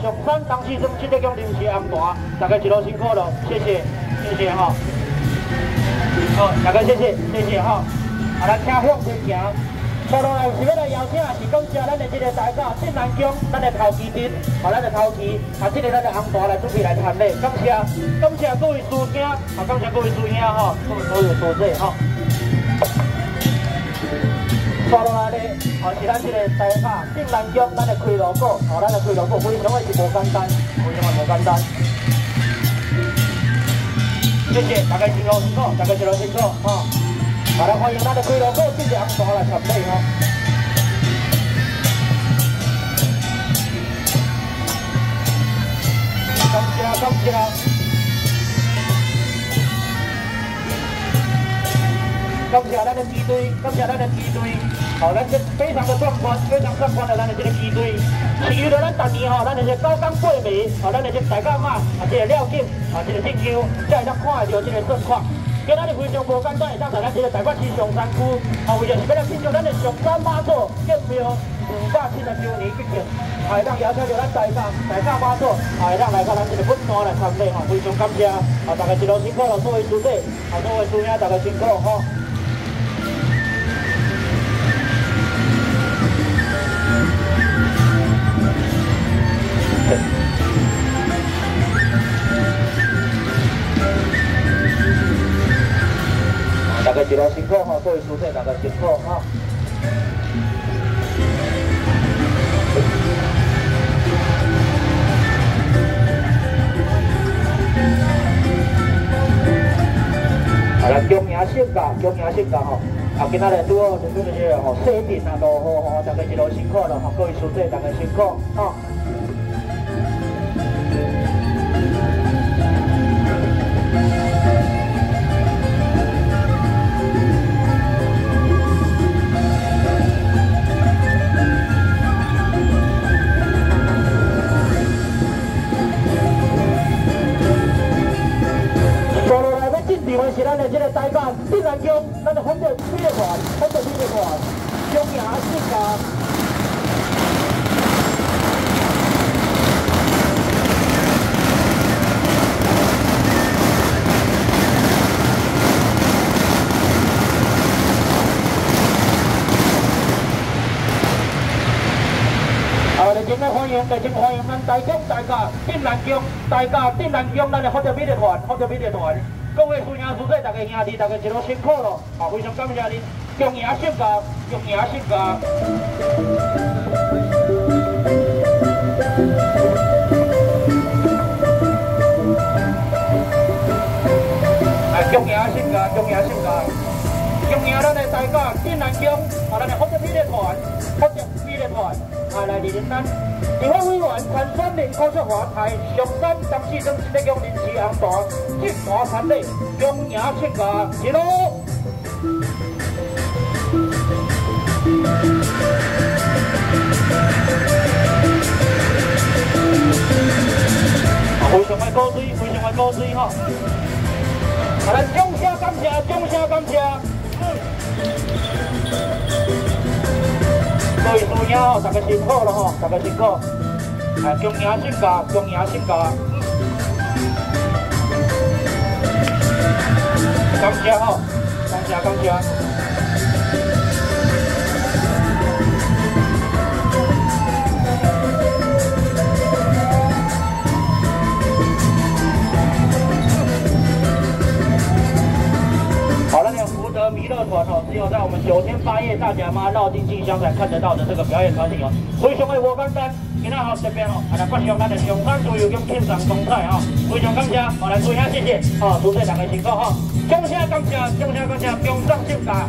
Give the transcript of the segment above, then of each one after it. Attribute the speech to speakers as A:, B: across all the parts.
A: 上山当市长，这个临时安排，大家一路辛苦了，谢谢，谢谢哈。好，大家谢谢，谢谢哈。啊，咱请向前行。接落来是要来邀请，是讲谢咱的这个大家镇南宫，咱的头旗丁，啊，咱的头旗，啊，这个咱的红大来准备来参礼，感谢，感谢各位师兄，啊，感谢各位师兄哈，各位所有所在哈。接落来呢，啊，是咱这个大家镇南宫，咱的开锣鼓，啊，咱的开锣鼓非常的是无简单，非常的无简单。谢谢大家辛苦辛苦，大家辛苦辛苦哈。好了，欢迎咱的开锣鼓，谢谢红大来参礼哈。感谢感谢，感谢咱的机队，感谢咱的机队，好，咱这非常的壮观，非常壮观的咱的这个机队。其余的咱逐年吼，咱那些高岗过美，好，咱那些大干马，啊，这个料景，啊，这个进球，才会当看得到这个盛况。今仔日非常无简单，会当在咱这个台北市上山区，啊，为着是要来庆祝咱的上山妈祖建庙五百七十周年纪念，会当邀请到咱大家大家妈祖，会当来到咱这个本山来参礼吼，非常感谢，啊，大家一路辛苦了，各位师弟，啊，各位师兄，大家辛苦吼。大家一路辛苦哈，各位师弟，大家辛苦哈。啊，咱中央性格，中央性格吼，啊，今仔日拄好就做这些吼，设定啊，落雨吼，大家一路辛苦了哈，各位师弟，大家辛苦哈。团，红色美乐团，中亚性格。好，来，今天欢迎，来，今欢迎咱大家大家定南宫，大家定南宫，咱的红色美乐团，红色美乐团。各位师兄师姐，大家兄弟，大家一路辛苦了，啊，非常感谢您，恭迎性格，恭迎性格，啊，恭迎性格，恭迎性格，恭迎咱的大家，镇南宫，啊，咱的福建美乐团，福建美乐团，啊，来二零三。立法委员陈三林高速华台上山当市长新的江临时安排，接华参礼，恭迎请假，一路。非常的高追，非常的高追哈！啊，咱掌声感谢，掌声感谢。各位师兄，大家辛苦了哈，大家辛苦。哎，恭迎新家，恭迎新家。感谢哈，感谢感谢。弥勒团哦，只有在我们九天八夜大甲妈绕境进香才看得到的这个表演团体哦。非常的我简单，今天好这边哦，来发上咱的上山自由跟天上风采哦，非常感谢，好来说一下谢谢，哦，祝这两个情况哈，掌声感谢，掌声感谢，永上秀达。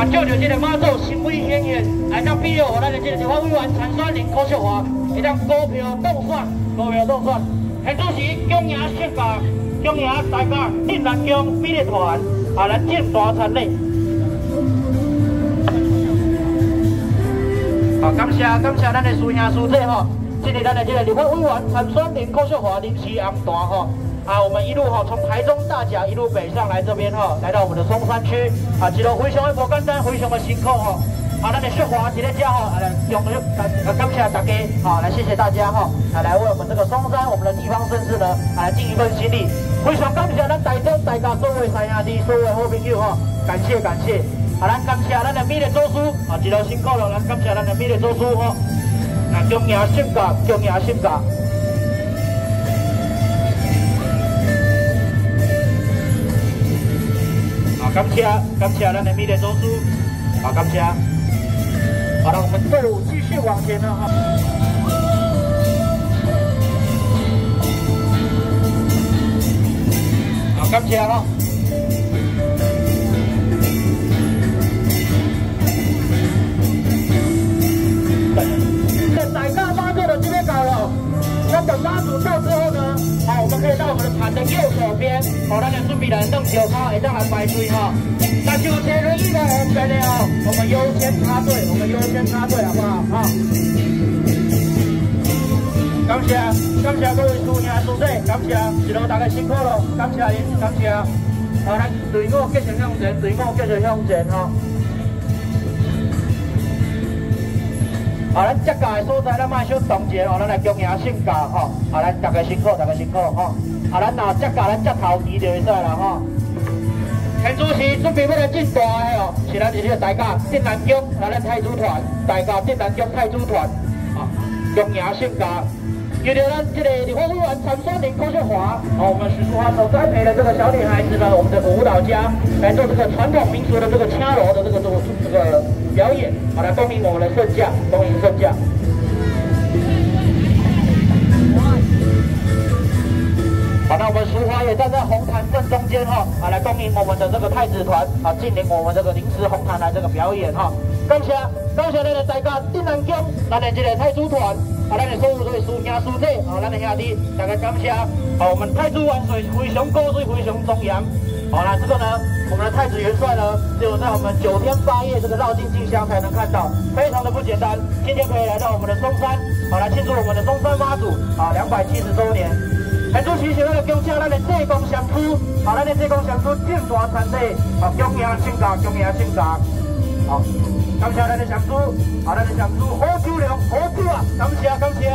A: 我叫着这个妈祖神威显现，来当庇佑我咱的这个地方委员陈双林高秀华，一张股票动算，股票动算。现主席恭迎宣告，恭迎大家进南江美丽团啊来进大餐礼。好，感谢感谢咱的师兄师姐哈。今天咱的这个立法委员陈双林高秀华临时安排哈。啊，我们一路哈从台中大甲一路北上来这边哈，来到我们的松山区啊，一路非常的不简单，非常的辛苦哈。啊，咱的雪华今天家哈，来用感感谢大家，好来谢谢大家哈，啊来为我们这个松山我们的地方盛世呢，来尽一份心力。非常感谢咱台中大家所有三兄弟、所有好朋友哈，感谢感谢。啊，咱感谢咱的美丽祖师啊，一路辛苦了，咱感谢咱的美丽祖师哈，啊，恭迎性格，恭迎性格。感谢，感谢咱的米的总书，好，感谢。好了，我们队伍继续往前了哈。好，感谢哈。好，大家准备来弄酒哈，一张来排队哈。那就接轮椅的红灯了，我们优先插队，我们优先插队，好不好？哈。感谢，感谢各位师兄师姐，感谢，一路大家辛苦了，感谢您，感谢。好，来队伍继续向前，队伍继续向前哈。好，咱接驾的所在，咱卖小动一下哦，咱来恭迎圣驾吼。好，咱大家辛苦，大家辛苦吼。好，咱若接驾，咱接头旗就会使啦吼。陈主席准备要来进大的哦，是咱这个大家镇南宫，来咱太祖团，大家镇南宫太祖团，啊，恭迎圣驾。遇到咱这个立法委员陈双林、高秀华，好，我们徐淑华所栽培的这个小女孩子呢，我们的舞蹈家来做这个传统民俗的这个掐锣的这个这个这个表演，好来恭迎我们的圣驾，恭迎圣驾。淑华也站在红毯正中间哈，啊来恭迎我们的这个太子团，啊进领我们这个临时红毯来这个表演哈。感谢，感谢咱的大家镇南宫，咱的这个太子团。啊，咱的所有所位师兄师姐，啊，咱的兄弟，大家感谢。好，我们太子万岁，非常高贵，非常庄严。好，那这个呢，我们的太子元帅呢，只有在我们九天八夜这个绕境进香才能看到，非常的不简单。今天可以来到我们的嵩山，好来庆祝我们的嵩山妈祖啊两百七十周年。很主席，现在的恭喜咱的济公相书，好，咱的济公相书正大餐礼，啊，恭迎庆家，恭迎庆家，好。感谢咱的上主，啊，咱的上主好酒量，好酒啊！感谢，感谢。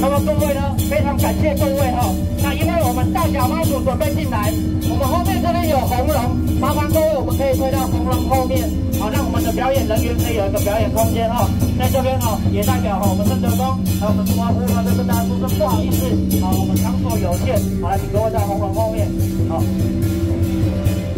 A: 那么各位呢，非常感谢各位哈。我们大小妈祖准备进来，我们后面这边有红龙，麻烦各位我们可以推到红龙后面。好，让我们的表演人员可以有一个表演空间哈，在这边哈，也代表哈我们圣德宫还有我们中华部呢，就跟大家说声不好意思，好，我们场所有限，好来请各位在红龙后面，好，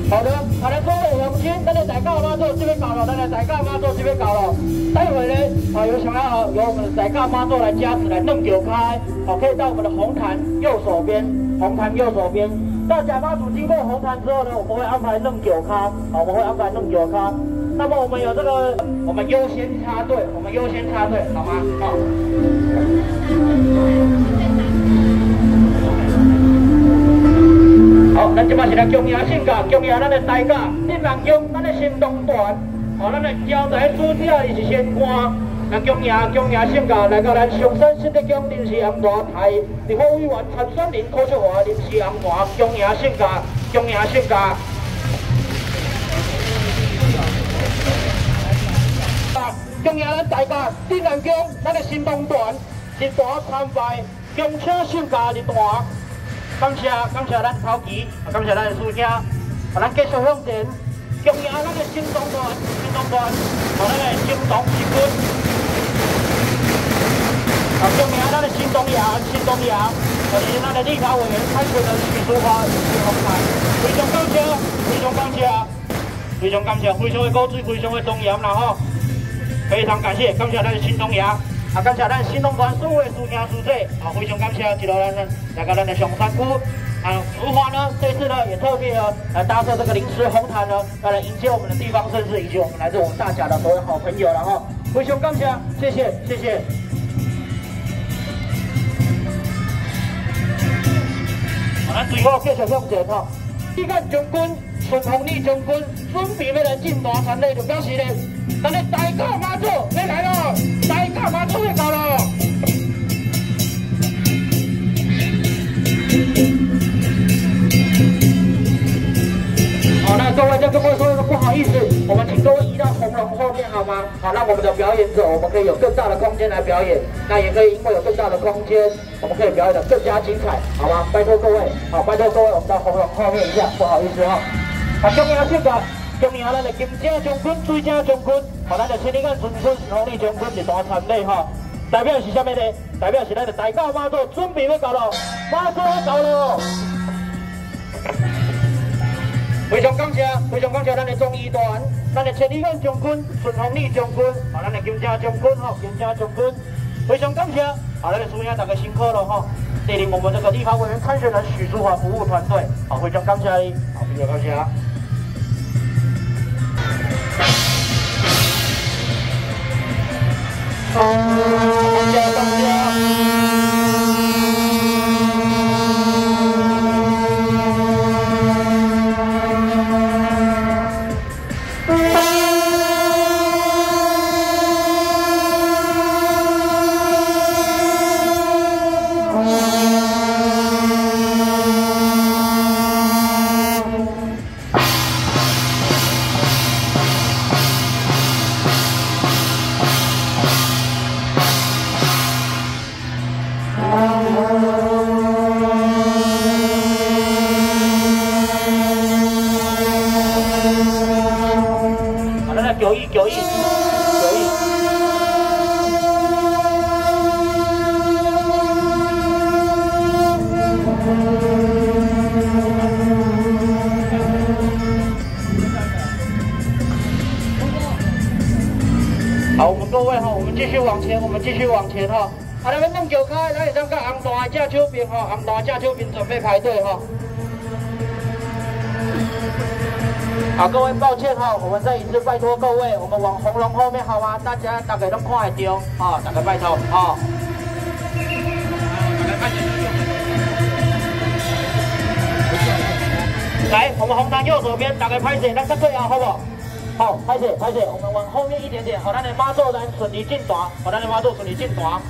A: 好的，好的各位，我们今天在干妈做这边搞了，在在干妈做这边搞了，待会呢，啊有想要由我们的在干妈做来加持来弄酒开，好，可以到我们的红坛右手边，红坛右手边，到甲妈祖经过红坛之后呢，我们会安排弄酒咖，好，我们会安排弄酒咖。那么我们有这个，我们优先插队，我们优先插队，好吗？好。好，咱今摆是来恭迎性格，恭迎咱的大家，镇南宫，咱的行动团，好，咱的交代主体伊是先官，来恭迎恭迎性格，来到咱上山新德宫临时安排台，立法委员陈双林、柯秀华临时安排，恭迎性格，恭迎性格。恭迎咱大家镇南宫，咱的新东团日大参拜，恭请圣驾日大，感谢感谢咱头旗，感谢咱的师兄，咱继续向前，恭迎咱的新东团，新东团，和咱的新东新军，啊，恭迎咱的新东阳，新东阳。我是咱的立法委员参选人许淑华、许红台，非常感谢，非常感谢，非常感谢，非常的高水，非常的庄严啦吼，非常感谢，感谢咱的新东阳，啊，感谢咱新东团所有的师兄师姐，啊，非常感谢，一路咱来个咱的上山区。啊，如华呢，这次呢也特别呢来搭设这个临时红毯呢，来迎接我们的地方绅士以及我们来自我们大甲的所有好朋友，然后非常感谢，谢谢，谢谢。啊，最后继续向前哈。你看将军顺风李将军准备要来进大山咧，就表示咧，咱的大甲妈祖要来了，大甲妈祖要到好，那。各位再跟我说一个不好意思，我们请各位移到红龙后面好吗？好，让我们的表演者，我们可以有更大的空间来表演。那也可以因为有更大的空间，我们可以表演的更加精彩，好吗？拜托各位，好，拜托各位，我们到红龙后面一下，不好意思哈。好，中央现场，中央咱的金正将军、水正将军，好，咱的千里眼孙孙红利将军一大参礼哈。代表是啥物呢？代表是咱的大教马祖准备要到了，马祖要到了。非常感谢，非常感谢咱的中医团，咱的千里眼将军、顺风李将军，啊，咱的金家将军吼，金家将军，非常感谢，啊，咱的师兄大家辛苦了哈，带领我们这个立法委员参选人许淑华服务团队，好，非常感谢你，好，非常感谢。感谢前哈，啊，那个弄脚开，咱上个红大架手边哈，红大架手边准备排队哈。好，各位抱歉哈，我们再一次拜托各位，我们往红龙后面好吗？大家大概都看得到，啊，大家拜托啊。来，我们红毯右手边，大概拍摄，咱再对啊，好不好？好，拍始拍始，我们往后面一点点，好，让你妈坐在，使你劲耍，好，让你妈坐，使你劲耍。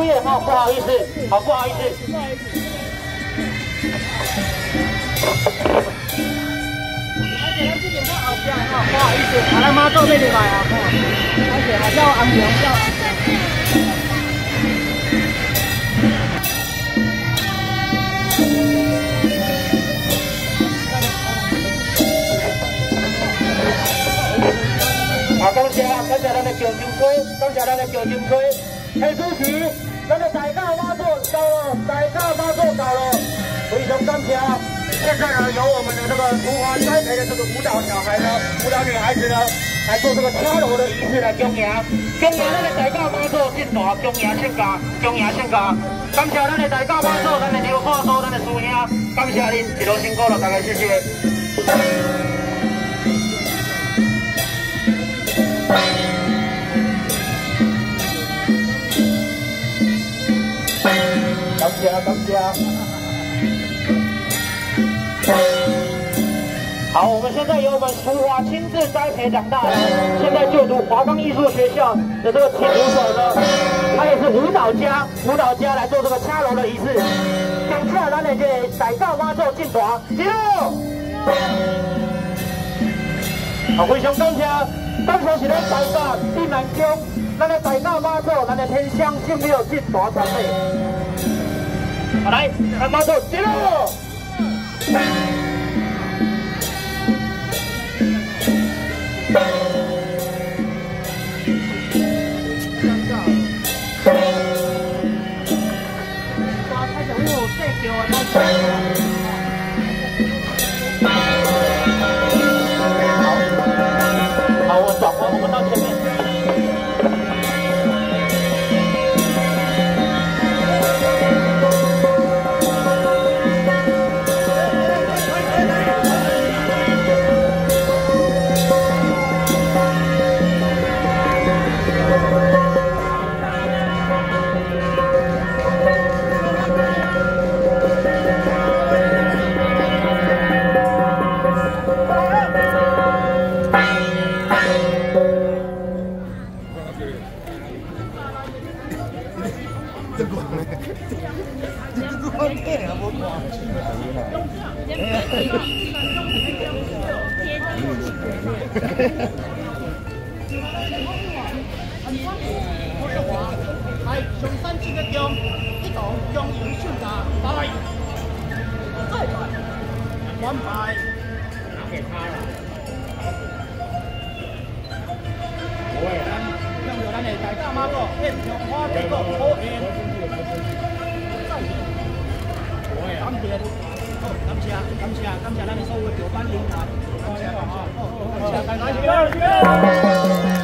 A: 快到枯叶哈，不好意思，好不好意思。不好意思。不好意思，阿拉妈做这里来啊，而且还叫安平叫。好，感谢，感谢咱的九金龟，感谢咱的九金龟。黑主席，咱的大驾马座到了，大驾马座到了，非常感谢。现在呢，由我们的这个竹花栽培的这个舞蹈小孩呢，舞蹈女孩子呢，来做这个敲锣的仪式来恭迎，恭迎咱的大驾马座进大，恭迎圣驾，恭迎圣驾。感谢咱的大驾马座，咱的刘化座，咱的师兄，感谢您一路辛苦了，大家谢谢。好，我们现在由我们淑华亲自栽培长大的，现在就读华冈艺术学校的这个琴徒手呢，他也是舞蹈家，舞蹈家来做这个掐锣的仪式。接下来，咱们这大教妈祖进团，起喽！好，非常感谢，当初是咱大教地南宫，咱的大教妈祖，咱的天香圣庙进团团队。好，来，看妈祖，起喽！na.
B: 来，上山这个江，一同江迎秀达，来，再来，完牌，拿给他了。我也，向着咱的大家妈祖献上花这个好。我也，感谢，好，感谢，感谢，感谢咱的所有九班人员，感谢啊，好，感谢，感谢。